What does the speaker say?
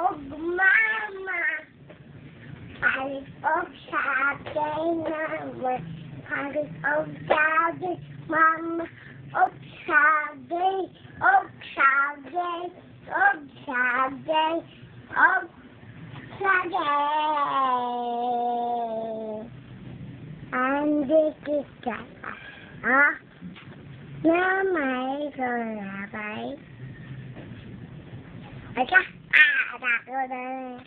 og mamma. Paris og Sagenhammer. Paris og Sagen, mamma. Og Sagen, og Sagen, og Sagen, og Sagen. And this is Java. Ah, Mama is alright. Okay, 大哥的。